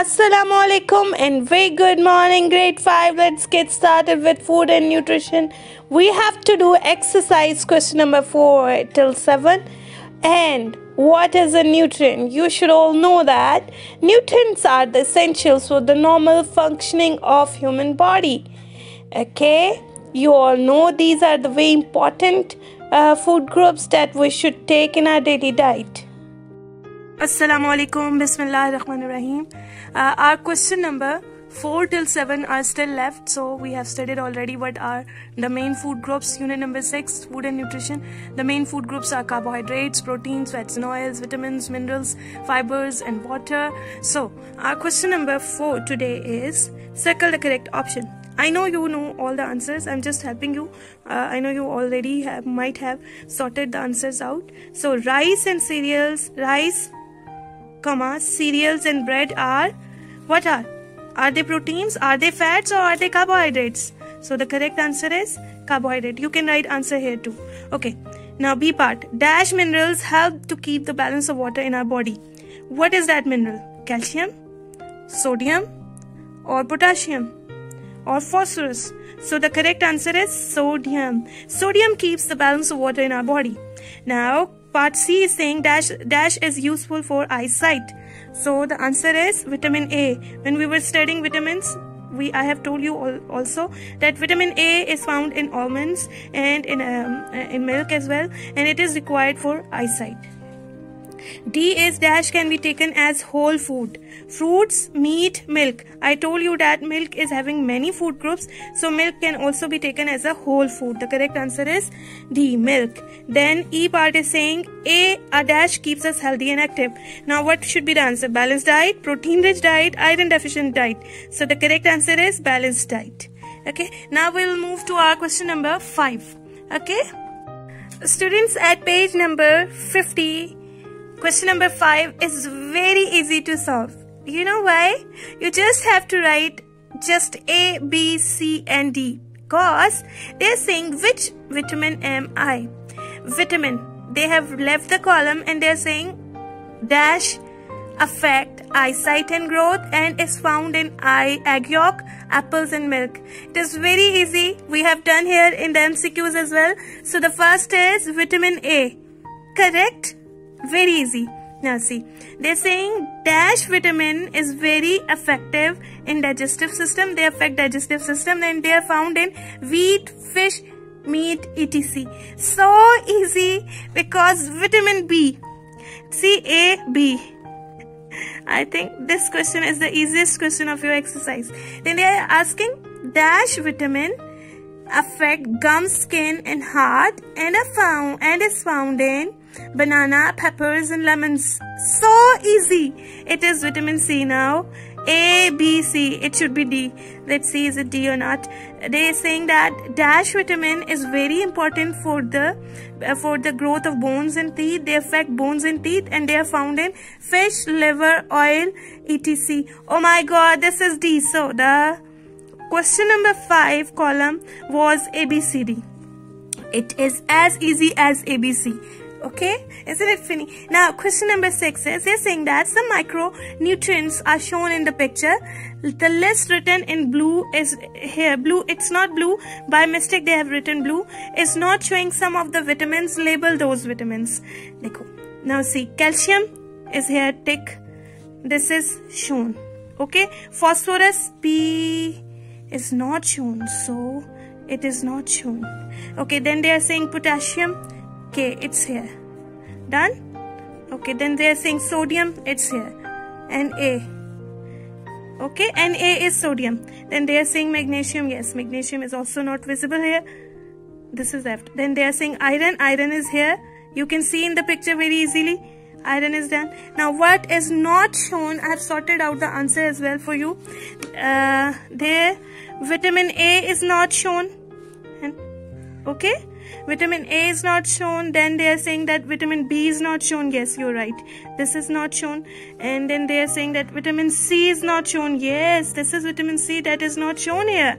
Assalamu alaikum and very good morning, grade 5. Let's get started with food and nutrition. We have to do exercise question number 4 till 7. And what is a nutrient? You should all know that nutrients are the essentials for the normal functioning of human body. Okay, you all know these are the very important uh, food groups that we should take in our daily diet. Assalamu alaikum, Bismillah Rahman Rahim. Uh, our question number 4 till 7 are still left, so we have studied already what are the main food groups. Unit number 6 Food and Nutrition. The main food groups are carbohydrates, proteins, fats and oils, vitamins, minerals, fibers, and water. So, our question number 4 today is circle the correct option. I know you know all the answers. I'm just helping you. Uh, I know you already have, might have sorted the answers out. So, rice and cereals, rice comma cereals and bread are what are? Are they proteins? Are they fats or are they carbohydrates? So the correct answer is carbohydrate. You can write answer here too. Okay. Now b part. Dash minerals help to keep the balance of water in our body. What is that mineral? Calcium sodium or potassium or phosphorus? So the correct answer is sodium. Sodium keeps the balance of water in our body. Now Part C is saying dash dash is useful for eyesight. So the answer is vitamin A. When we were studying vitamins, we I have told you also that vitamin A is found in almonds and in um, in milk as well, and it is required for eyesight. D is dash can be taken as whole food. Fruits, meat, milk. I told you that milk is having many food groups, so milk can also be taken as a whole food. The correct answer is D, milk. Then E part is saying A, a dash keeps us healthy and active. Now what should be the answer? Balanced diet, protein rich diet, iron deficient diet. So the correct answer is balanced diet. Okay, now we'll move to our question number 5. Okay, students at page number 50 Question number 5 is very easy to solve. You know why? You just have to write just A, B, C and D because they're saying which vitamin am I? Vitamin. They have left the column and they're saying dash affect eyesight and growth and is found in eye, egg yolk, apples and milk. It is very easy. We have done here in the MCQs as well. So the first is vitamin A. Correct? Very easy. Now see, they're saying dash vitamin is very effective in digestive system. They affect digestive system and they are found in wheat, fish, meat, etc. So easy because vitamin B. C A B. I think this question is the easiest question of your exercise. Then they are asking dash vitamin affect gum, skin and heart and, are found, and is found in banana, peppers and lemons. So easy. It is vitamin C now. A, B, C. It should be D. Let's see is it D or not. They are saying that dash vitamin is very important for the uh, for the growth of bones and teeth. They affect bones and teeth and they are found in fish, liver, oil, etc. Oh my god, this is D. So the question number 5 column was ABCD. It is as easy as ABC. Okay, isn't it funny? Now, question number six is they're saying that some micronutrients are shown in the picture. The list written in blue is here. Blue, it's not blue. By mistake, they have written blue. It's not showing some of the vitamins. Label those vitamins. Now see, calcium is here. Tick. This is shown. Okay, phosphorus P is not shown. So it is not shown. Okay, then they are saying potassium Okay, it's here. Done? Okay, then they are saying sodium, it's here. And A. Okay, and A is sodium. Then they are saying magnesium, yes, magnesium is also not visible here. This is left. Then they are saying iron, iron is here. You can see in the picture very easily. Iron is done. Now what is not shown, I have sorted out the answer as well for you. Uh, there, vitamin A is not shown. And, okay? Vitamin A is not shown. Then they are saying that vitamin B is not shown. Yes you're right. This is not shown. And then they are saying that vitamin C is not shown. Yes this is vitamin C that is not shown here.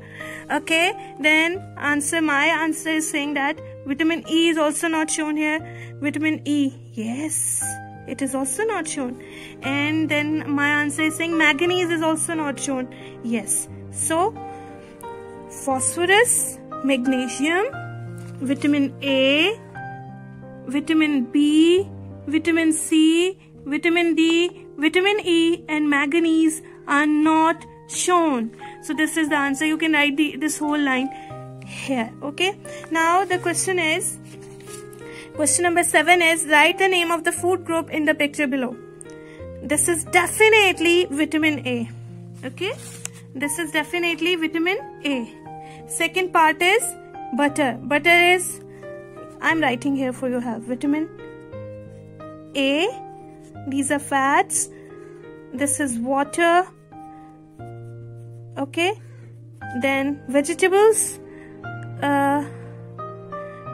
Okay? Then answer my answer is saying that vitamin E is also not shown here. Vitamin E yes it is also not shown. And then my answer is saying manganese is also not shown. Yes. So phosphorus magnesium vitamin a vitamin b vitamin c vitamin d vitamin e and manganese are not shown so this is the answer you can write the this whole line here okay now the question is Question number 7 is write the name of the food group in the picture below. This is definitely vitamin A. Okay? This is definitely vitamin A. Second part is butter. Butter is, I'm writing here for your help. Vitamin A. These are fats. This is water. Okay? Then vegetables. Uh,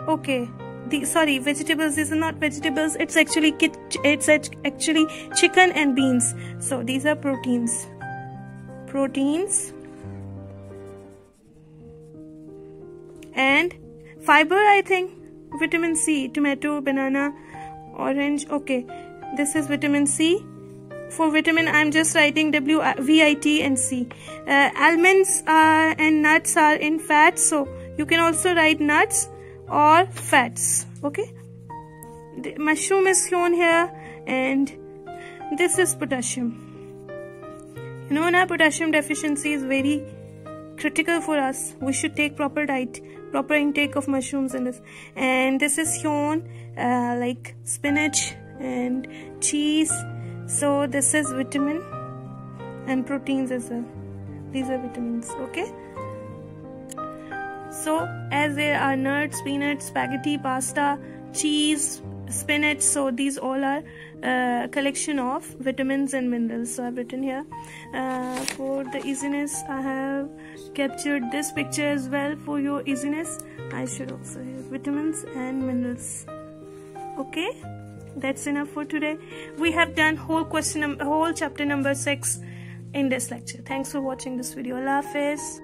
okay the sorry vegetables these are not vegetables it's actually it's actually chicken and beans so these are proteins proteins and fiber i think vitamin c tomato banana orange okay. This is vitamin c. For vitamin i'm just writing w v i t and c. Uh, almonds are and nuts are in fats so you can also write nuts or fats okay? The mushroom is shown here and this is potassium. You know now potassium deficiency is very critical for us. We should take proper diet proper intake of mushrooms in this. And this is shown uh, like spinach and cheese. So this is vitamin and proteins as well. These are vitamins okay? So, as there are nuts, peanuts, spaghetti, pasta, cheese, spinach, so these all are uh, collection of vitamins and minerals. So, I've written here. Uh, for the easiness, I have captured this picture as well for your easiness. I should also have vitamins and minerals. Okay, that's enough for today. We have done whole question, whole chapter number six in this lecture. Thanks for watching this video. Hafiz.